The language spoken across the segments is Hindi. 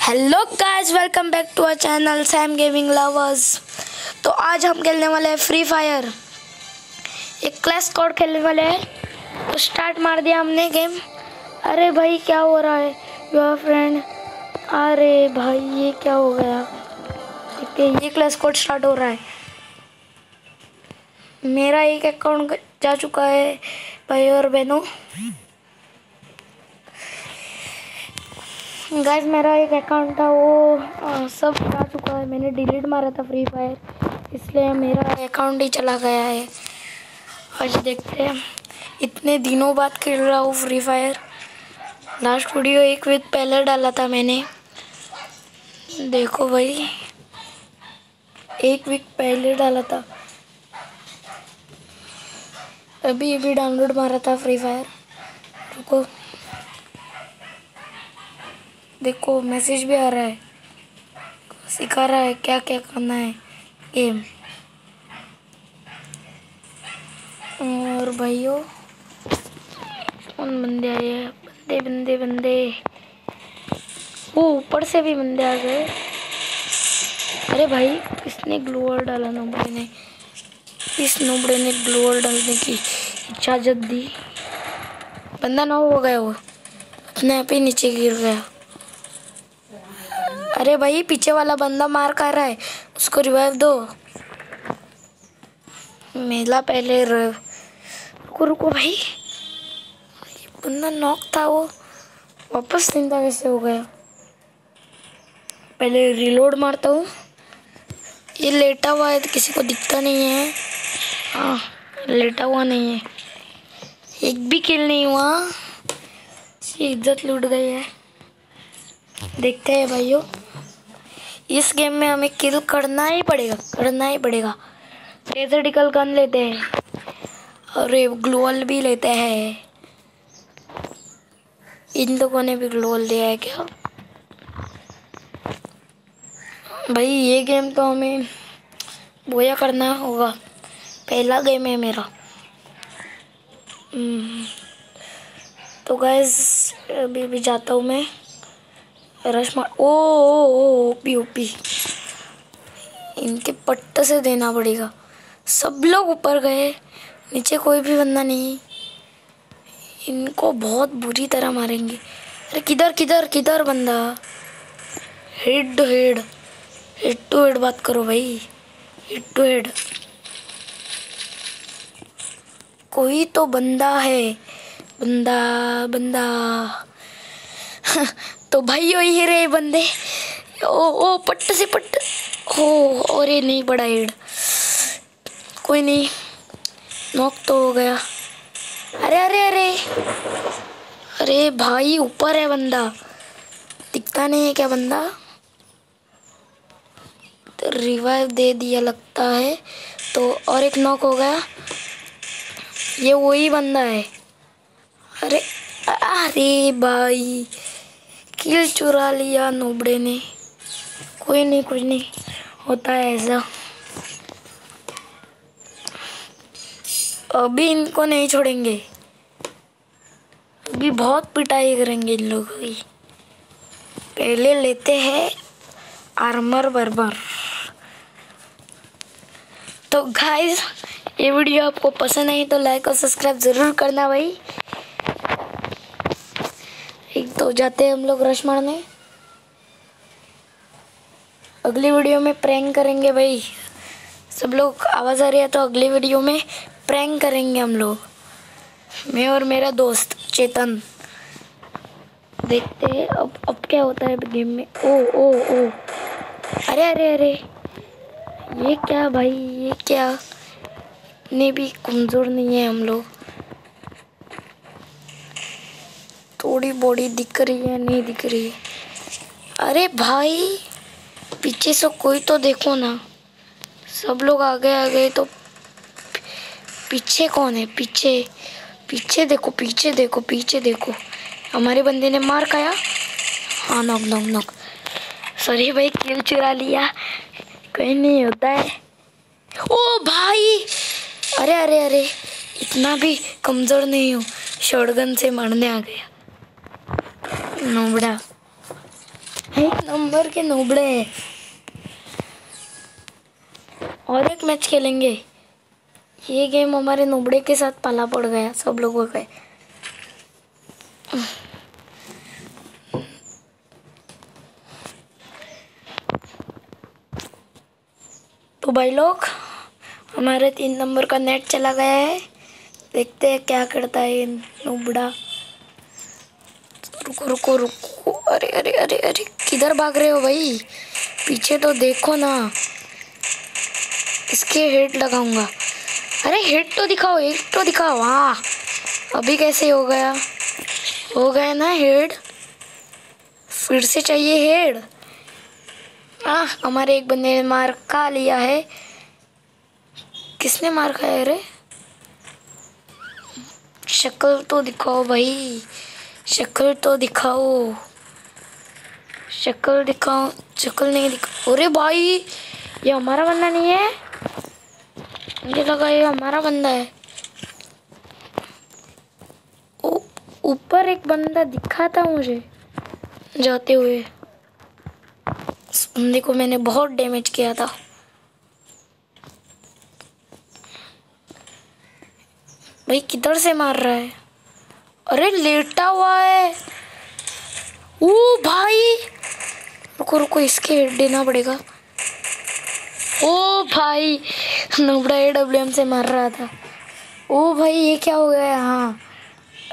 Hello guys welcome back to our channel Sam gaming lovers तो आज हम खेलने वाले हैं फ्री फायर एक क्लास कोड खेलने वाले हैं। तो स्टार्ट मार दिया हमने गेम अरे भाई, क्या हो रहा है? योर फ्रेंड अरे भाई, ये क्या हो गया? देखते ये क्लास कोड स्टार्ट हो रहा है। मेरा एक अकाउंट जा चुका है भाई और बहनों। गाइस मेरा एक अकाउंट था, वो सब जा चुका है। मैंने डिलीट मारा था फ्री फायर इसलिए मेरा अकाउंट ही चला गया है। आज देखते हैं। इतने दिनों बाद खेल रहा हूँ फ्री फायर लास्ट वीडियो एक वीक पहले डाला था मैंने। देखो भाई, एक वीक पहले डाला था। अभी अभी डाउनलोड मारा था फ्री फायर रुको। देखो, मैसेज भी आ रहा है। सिखा रहा है क्या क्या करना है। गेम। और भाइयों, कौन बंदे आए हैं? बंदे बंदे बंदे। वो ऊपर से भी बंदे आ गए। अरे भाई, किसने ग्लोअर डाला नोबड़े ने? इस नोबड़े ने ग्लोअर डालने की इजाज़त दी। बंदा ना हो गया वो। अपने आप ही नीचे गिर गया। अरे भाई, पीछे वाला बंदा मार कर रहा है। उसको रिवाइव दो। मेला पहले रुको रुको भाई। ये बंदा नॉक था वो। वापस ज़िंदा कैसे हो गया? पहले रिलोड मारता हूँ। ये लेटा हुआ है तो किसी को दिखता नहीं है। हाँ लेटा हुआ नहीं है। एक भी किल नहीं हुआ। इज़्ज़त लूट गई है। देखते हैं भाइयों। इस गेम में हमें किल करना ही पड़ेगा करना ही पड़ेगा। डेजर्टिकल गन लेते हैं और ग्लोअल भी लेते हैं। इन लोगों ने भी ग्लोअल दिया है क्या? भाई ये गेम तो हमें बोया करना होगा। पहला गेम है मेरा। हम्म, तो गैस अभी भी जाता हूँ मैं। रश मार, ओ ओपी ओपी इनके पट्ट से देना पड़ेगा। सब लोग ऊपर गए, नीचे कोई भी बंदा नहीं। इनको बहुत बुरी तरह मारेंगे। अरे किधर किधर किधर बंदा? Head to head head to head बात करो भाई। हेड टू हेड कोई तो बंदा है। बंदा बंदा। तो भाई वही रहे बंदे। ओ ओ पट्ट से पट्ट हो ये नहीं पड़ा हेड कोई नहीं, नॉक तो हो गया। अरे अरे अरे। अरे भाई, ऊपर है बंदा। दिखता नहीं है क्या बंदा? तो रिवाइव दे दिया लगता है। तो और एक नॉक हो गया। ये वही बंदा है। अरे अरे भाई। किल चुरा लिया, नोबड़े ने। कोई नहीं, कुछ नहीं, होता है ऐसा। अभी इनको नहीं छोड़ेंगे। अभी बहुत पिटाई करेंगे इन लोगों की। पहले लेते हैं आर्मर बर्बर तो गाइस ये वीडियो आपको पसंद आई तो लाइक और सब्सक्राइब ज़रूर करना भाई। एक तो जाते हैं हम लोग रश मारने। अगली वीडियो में प्रैंक करेंगे भाई। सब लोग आवाज़ आ रही है तो अगली वीडियो में प्रैंक करेंगे हम लोग। मैं और मेरा दोस्त चेतन। देखते हैं अब अब क्या होता है गेम में। ओ ओ ओ। अरे अरे अरे। ये क्या भाई, ये क्या? इतने भी कमज़ोर नहीं है हम लोग। थोड़ी बॉडी दिख रही है, नहीं दिख रही है। अरे भाई, पीछे से कोई तो देखो ना। सब लोग आगे आ गए तो पीछे कौन है? पीछे पीछे देखो पीछे देखो पीछे देखो। हमारे बंदे ने मार खाया। हाँ नॉक नॉक नॉक सॉरी भाई किल चुरा लिया। कहीं नहीं होता है। ओ भाई! अरे अरे अरे, इतना भी कमज़ोर नहीं हूँ। शॉटगन से मारने आ गया। नोबड़ा। एक नंबर के नोबड़े। हैं और एक मैच खेलेंगे। ये गेम हमारे नोबड़े के साथ पाला पड़ गया सब लोगों का तो भाई लोग, हमारे तीन नंबर का नेट चला गया है। देखते हैं क्या करता है नुबड़ा। रुको रुको रुको। अरे अरे अरे अरे, किधर भाग रहे हो भाई? पीछे तो देखो ना। इसके हेड लगाऊँगा। अरे हेड तो दिखाओ हेड तो दिखाओ। वाह, अभी कैसे हो गया? हो गया ना हेड फिर से चाहिए हेड हाँ हमारे एक बंदे ने मार खा लिया है। किसने मार खाया अरे शक्ल तो दिखाओ भाई। शक्ल तो दिखाओ। शक्ल दिखाओ, शक्ल नहीं दिखाओ अरे भाई, ये हमारा बंदा नहीं है। मुझे लगा ये हमारा बंदा है। ऊपर एक बंदा दिखा था मुझे जाते हुए। उस बंदे को मैंने बहुत डैमेज किया था। भाई, किधर से मार रहा है? अरे लेटा हुआ है। ओ भाई। रुको रुको, इसके हेड देना पड़ेगा। ओ भाई, नबड़ा ए डब्ल्यू एम से मार रहा था। ओ भाई, ये क्या हो गया हाँ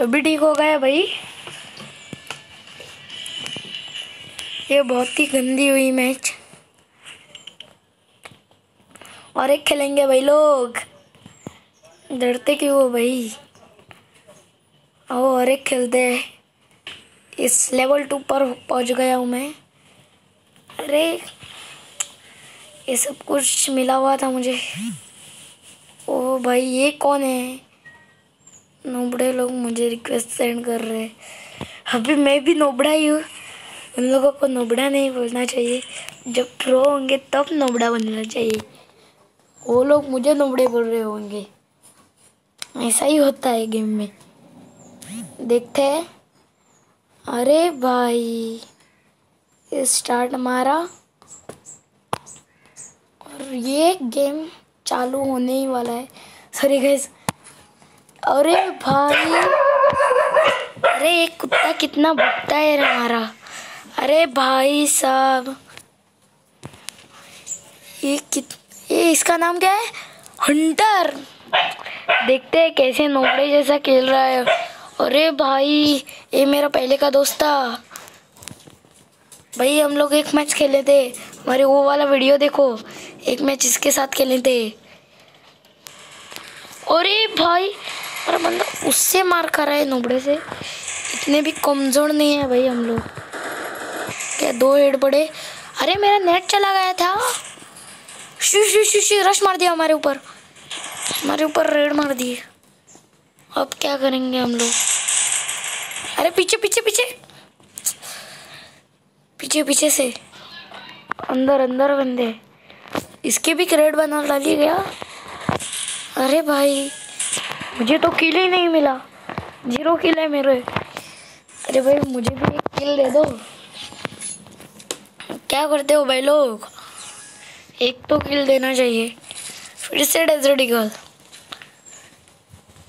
अभी ठीक हो गया भाई। ये बहुत ही गंदी हुई मैच और एक खेलेंगे भाई लोग। डरते क्यों हो भाई? और एक खेलते हैं इस लेवल टू पर पहुँच गया हूँ मैं। अरे, ये सब कुछ मिला हुआ था मुझे। ओ भाई, ये कौन है? नोबड़े लोग मुझे रिक्वेस्ट सेंड कर रहे हैं। अभी मैं भी नोबड़ा ही हूँ। उन लोगों को नोबड़ा नहीं बोलना चाहिए। जब प्रो होंगे, तब नोबड़ा बनना चाहिए। वो लोग मुझे नोबड़े बोल रहे होंगे। ऐसा ही होता है गेम में। देखते हैं। अरे भाई स्टार्ट मारा। और ये गेम चालू होने ही वाला है। सॉरी गैस अरे भाई, अरे ये कुत्ता कितना भुगता है हमारा। अरे भाई साहब। ये कित, ये इसका नाम क्या है? हंटर देखते हैं कैसे नोबड़े जैसा खेल रहा है। अरे भाई, ये मेरा पहले का दोस्त था। भाई, हम लोग एक मैच खेले थे। हमारे वो वाला वीडियो देखो, एक मैच इसके साथ खेले थे। अरे भाई, अरे बंदा उससे मार कर रहा है नोबड़े से। इतने भी कमज़ोर नहीं है भाई हम लोग। क्या दो हेड पड़े अरे मेरा नेट चला गया था। शू शू रश मार दिया हमारे ऊपर। हमारे ऊपर रेड मार दिए। अब क्या करेंगे हम लोग? अरे पीछे पीछे पीछे। पीछे पीछे से। अंदर अंदर बंदे। इसके भी क्रेड बना डाली गया अरे भाई, मुझे तो किल ही नहीं मिला। ज़ीरो किल है मेरे। अरे भाई, मुझे भी एक किल दे दो। क्या करते हो भाई लोग? एक तो किल देना चाहिए। फिर से डेजर्ट ईगल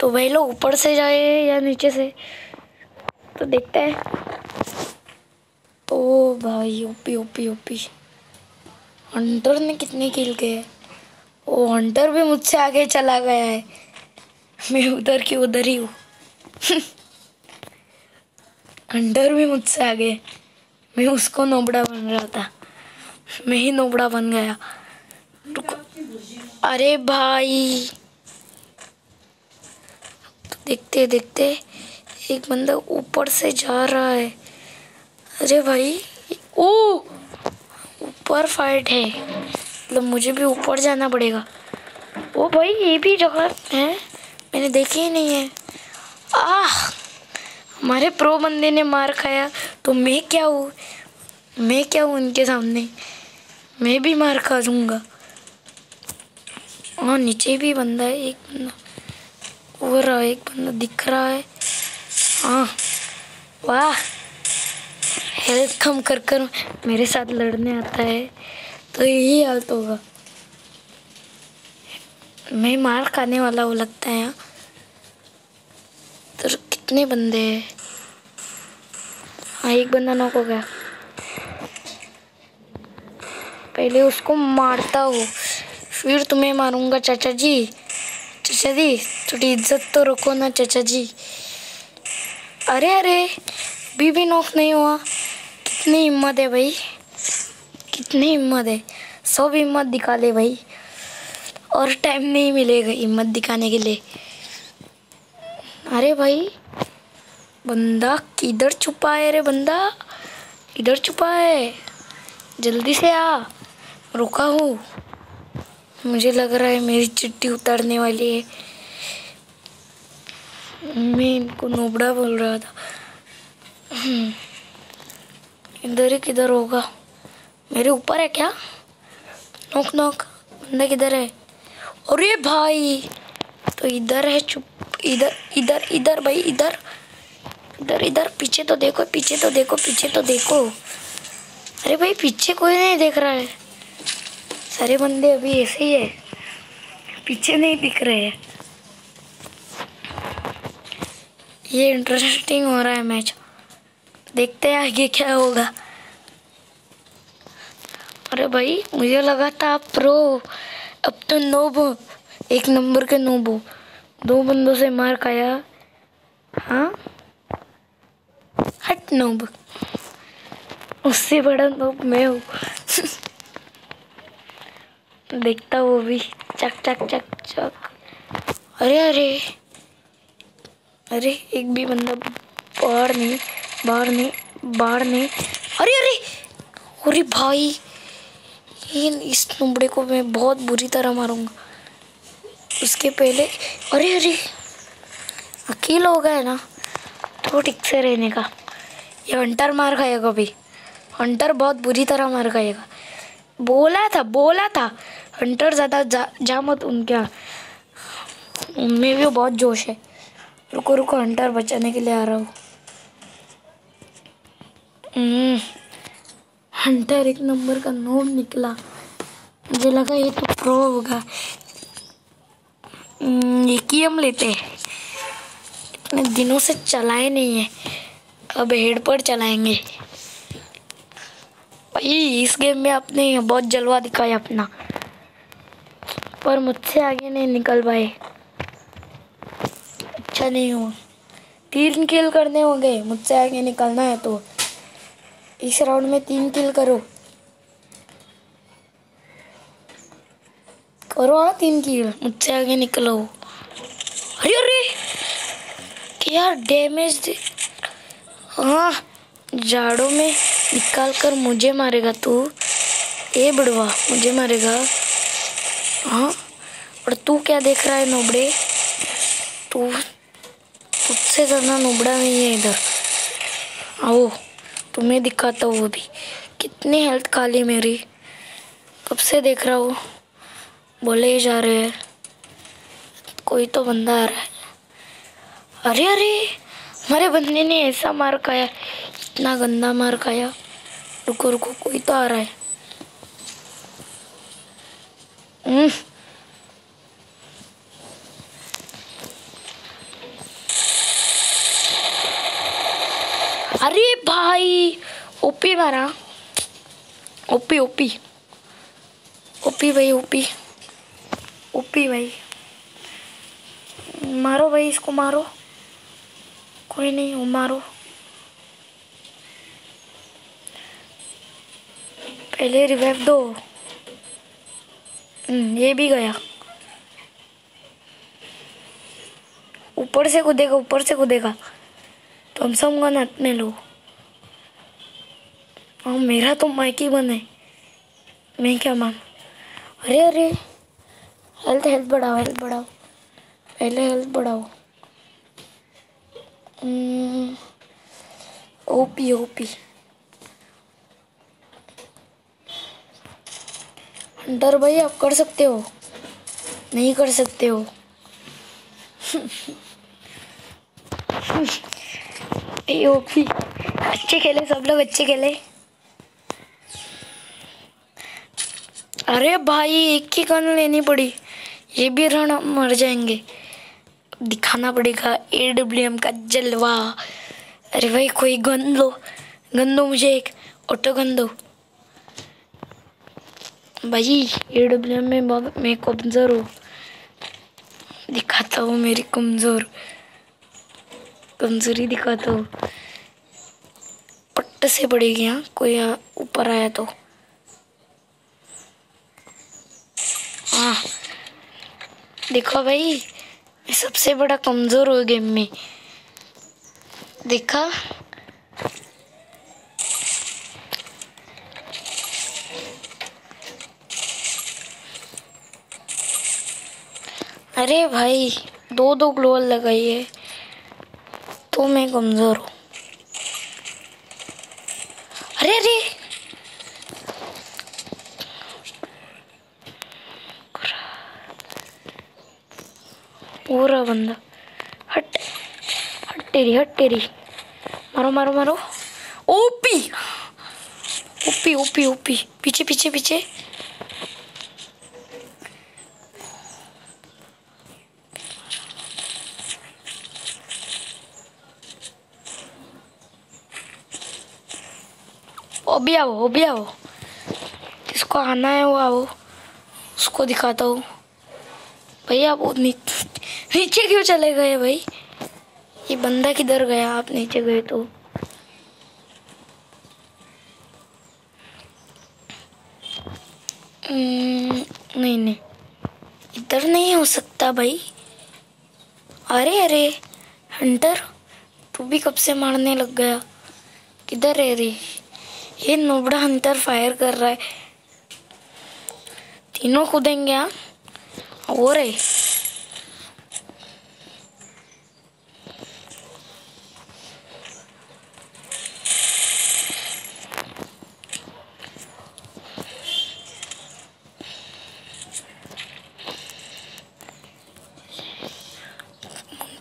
तो भाई लोग ऊपर से जाए या नीचे से तो देखते हैं। ओ भाई, ओपी ओपी ओपी। हंटर ने कितने किल किए? ओ हंटर भी मुझसे आगे चला गया है। मैं उधर की उधर ही हूँ। हंटर भी मुझसे आगे। मैं उसको नोबड़ा बन रहा था। मैं ही नोबड़ा बन गया। अरे भाई! देखते देखते एक बंदा ऊपर से जा रहा है। अरे भाई ओ ऊपर फाइट है। मतलब मुझे भी ऊपर जाना पड़ेगा। ओ भाई, ये भी जगह है, मैंने देखी ही नहीं है। आह, हमारे प्रो बंदे ने मार खाया। तो मैं क्या हूँ? मैं क्या हूँ उनके सामने? मैं भी मार खा जाऊँगा और नीचे भी बंदा है, एक बंदा। हो रहा है, एक बंदा दिख रहा है। हाँ। वाह। हेल्थ कम कर कर मेरे साथ लड़ने आता है। तो यही हालत होगा। मैं मार खाने वाला वो लगता है। तो कितने बंदे हैं? हाँ एक बंदा नॉक हो गया। पहले उसको मारता हो, फिर तुम्हें मारूँगा, चाचा जी। चाचा जी थोड़ी इज़्ज़त तो रखो ना चाचा जी अरे अरे भी भी नॉक नहीं हुआ। कितनी हिम्मत है भाई, कितनी हिम्मत है। सब हिम्मत दिखा ले भाई। और टाइम नहीं मिलेगा हिम्मत दिखाने के लिए। अरे भाई, बंदा किधर छुपा है अरे बंदा? किधर छुपा है? जल्दी से आ, रुका हूँ। मुझे लग रहा है मेरी चिट्ठी उतारने वाली है। मैं इनको नोबड़ा बोल रहा था। हम्म। इधर ही किधर होगा। मेरे ऊपर है क्या? नोक नोक, बंदा किधर है? अरे भाई तो इधर है चुप, इधर इधर इधर भाई, इधर। इधर इधर, पीछे तो देखो, पीछे तो देखो, पीछे तो देखो। अरे भाई, पीछे कोई नहीं देख रहा है। सारे बंदे अभी ऐसे ही है। पीछे नहीं दिख रहे हैं। ये इंटरेस्टिंग हो रहा है मैच देखते हैं आगे क्या होगा। अरे भाई, मुझे लगा था आप प्रो अब तो नोब एक नंबर के नोब दो बंदों से मार खाया। हाँ? हट नोब उससे बड़ा नोब मैं हूँ। देखता वो भी चक चक चक चक। अरे अरे। अरे, एक भी बंदा बाहर नहीं बाहर नहीं बाहर नहीं। अरे अरे। अरे भाई, ये इस नुबड़े को मैं बहुत बुरी तरह मारूँगा। उसके पहले, अरे अरे। अकेला हो गया ना? तो ठीक से रहने का। ये हंटर मार खाएगा भी हंटर बहुत बुरी तरह मार खाएगा। बोला था बोला था। हंटर ज़्यादा जा, जा मत उनके उनमें भी बहुत जोश है। रुको रुको हंटर बचाने के लिए आ रहा हूँ। हम्म, हंटर एक नंबर का नोट निकला। मुझे लगा ये तो प्रो होगा। हम्म, एक ही हम लेते हैं? इतने दिनों से चलाए नहीं है। अब हेड पर चलाएँगे। भाई इस गेम में आपने बहुत जलवा दिखाया अपना। पर मुझसे आगे नहीं निकल पाए। अच्छा नहीं हुआ। तीन किल करने होंगे, मुझसे आगे निकलना है तो। इस राउंड में तीन किल करो। करो हाँ तीन किल मुझसे आगे निकलो। अरे अरे! क्या डैमेज हाँ झाड़ों में निकाल कर मुझे मारेगा तू। ए बड़वा मुझे मारेगा। हाँ? और तू क्या देख रहा है नोबड़े? तू, तुझसे ज़्यादा नोबड़ा नहीं है इधर। आओ, तुम्हें दिखाता हूँ अभी कितनी हेल्थ खाली मेरी। कब से देख रहा हूँ? बोले ही जा रहे हैं। कोई तो बंदा आ रहा है। अरे अरे, हमारे बंदे ने ऐसा मार खाया। इतना गंदा मार खाया। रुको रुको, कोई तो आ रहा है। अरे भाई, ओपी मारा। OP OP. ओपी भाई, ओपी। ओपी भाई। मारो भाई इसको, मारो। कोई नहीं, वो मारो। पहले रिवाइव दो। ये भी गया। ऊपर से कूदेगा, ऊपर से कूदेगा। तुम सब गन अपने लो। और मेरा तो माइक माइकी बने मैं क्या मान? अरे अरे। हेल्थ हेल्थ बढ़ाओ हेल्थ बढ़ाओ। पहले हेल्थ बढ़ाओ। ओपी ओपी डर भाई, आप कर सकते हो। नहीं कर सकते हो। एओपी अच्छे खेले, सब लोग अच्छे खेले। अरे भाई, एक ही गन लेनी पड़ी। ये भी रण मर जाएँगे। दिखाना पड़ेगा ए डब्ल्यू एम का जलवा। अरे भाई, कोई गन लो गन दो मुझे एक। ऑटो गन दो। भाई ए डब्ल्यू में मैं कमज़ोर हूँ। दिखाता हूँ मेरी कमज़ोर। कमज़ोरी दिखाता हूँ। पट्ट से पड़ेगी यहाँ कोई यहाँ ऊपर आया तो। हाँ। देखो भाई, मैं सबसे बड़ा कमज़ोर हूँ गेम में। देखा? अरे भाई दो दो ग्लोअल लगाइए तो मैं कमज़ोर हूँ। अरे अरे! पूरा बंदा। हट हट तेरी हट तेरी। मारो मारो मारो। ओपी! OP OP OP. पीछे पीछे पीछे। अभी आओ अभी आओ जिसको आना है वो आओ उसको दिखाता हूँ। वो नी, नीचे क्यों चले गए भाई? ये बंदा किधर गया? आप नीचे गए तो। नहीं नहीं। इधर नहीं हो सकता भाई। अरे अरे हंटर तू भी कब से मारने लग गया? किधर है रे? ये नोबड़ा हंटर फायर कर रहा है। तीनों कूदेंगे हाँ? हो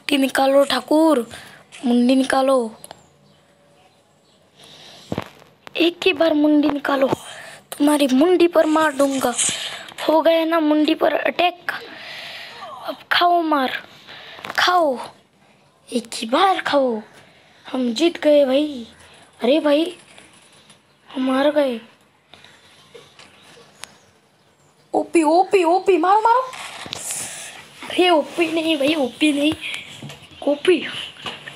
मुंडी निकालो ठाकुर, मुंडी निकालो। एक ही बार मुंडी निकालो। तुम्हारी मुंडी पर मार दूँगा। हो गया ना मुंडी पर अटैक अब खाओ मार। खाओ। एक ही बार खाओ। हम जीत गए भाई। अरे भाई हम मार गए। ओपी ओपी ओपी मारो मारो। अरे ओपी नहीं भाई ओपी नहीं। ओपी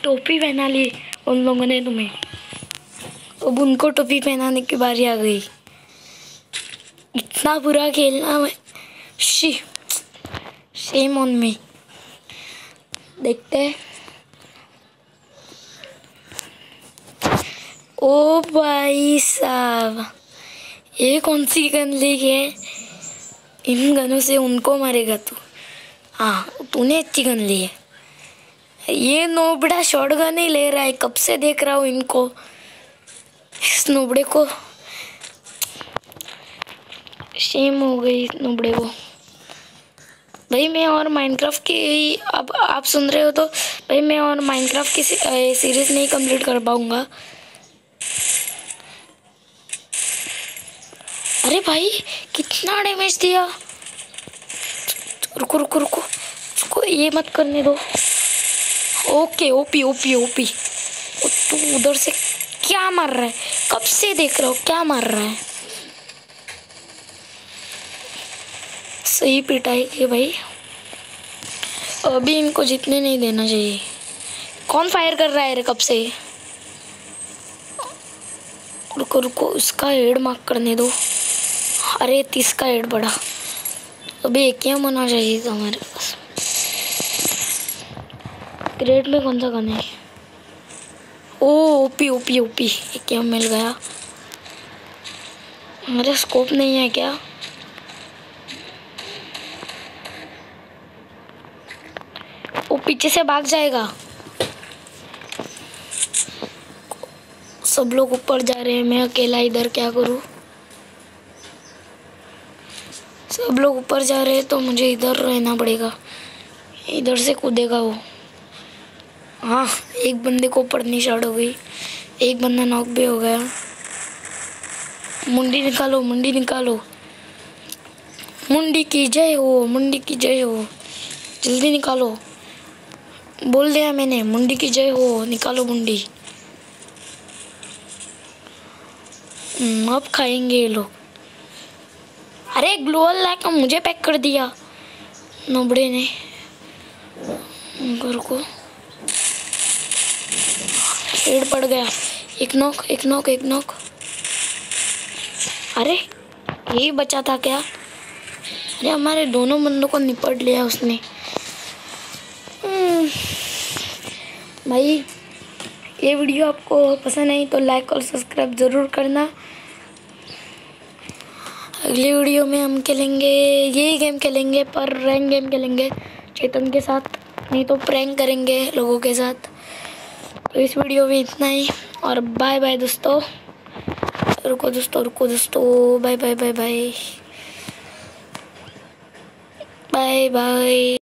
टोपी पहना ली उन लोगों ने तुम्हें। अब उनको टोपी पहनाने की बारी आ गई। इतना बुरा खेलना मैं। शी शेम ऑन मी देखते हैं। ओ भाई साहब, ये कौन सी गन लेके है? इन गनों से उनको मारेगा तू। हाँ तूने अच्छी गन ली है। ये नोबड़ा शॉर्ट गन ही ले रहा है। कब से देख रहा हूँ इनको? इस नोबड़े को। शेम हो गई इस नोबड़े को। भाई, मैं और माइनक्राफ्ट की अब आप सुन रहे हो तो भाई, मैं और माइनक्राफ्ट की सीरीज़ नहीं कंप्लीट कर पाऊँगा। अरे भाई, कितना डैमेज दिया। रुको रुको रुको। उसको ये मत करने दो। Okay, OP OP OP. तू उधर से क्या मार रहा है? कब से देख रहा हो? क्या मार रहा है? सही पिटाई के भाई। अभी इनको जितने नहीं देना चाहिए। कौन फायर कर रहा है रे कब से? रुको रुको उसका हेड मार्क करने दो। अरे, तीस का हेड बढ़ा। अभी एक ही होना चाहिए था हमारे पास। ग्रेड में कौन सा गन है? ओ, ओपी ओपी ओपी। ही मिल गया? मेरा स्कोप नहीं है क्या? वो पीछे से भाग जाएगा। सब लोग ऊपर जा रहे हैं, मैं अकेला इधर क्या करूँ? सब लोग ऊपर जा रहे हैं तो मुझे इधर रहना पड़ेगा। इधर से कूदेगा वो। हाँ एक बंदे को पड़नी स्टार्ट हो गई। एक बंदा नॉक भी हो गया। मुंडी निकालो मुंडी निकालो। मुंडी की जय हो मुंडी की जय हो। जल्दी निकालो। बोल दिया मैंने मुंडी की जय हो निकालो मुंडी। हम्म, अब खाएँगे ये लोग। अरे ग्लोअल लाइक मुझे पैक कर दिया। नोबड़े ने। घर को। पेड़ पड़ गया। एक नोक एक नोक एक नोक। अरे यही बचा था क्या? अरे हमारे दोनों बंदों को निपट लिया उसने। हम्म, भाई ये वीडियो आपको पसंद आई तो लाइक और सब्सक्राइब ज़रूर करना। अगले वीडियो में हम खेलेंगे यही गेम खेलेंगे पर रैंक गेम खेलेंगे चेतन के साथ नहीं तो प्रैंक करेंगे लोगों के साथ। तो इस वीडियो में इतना ही, और बाय बाय दोस्तों। रुको दोस्तों रुको दोस्तों। Bye bye bye bye bye bye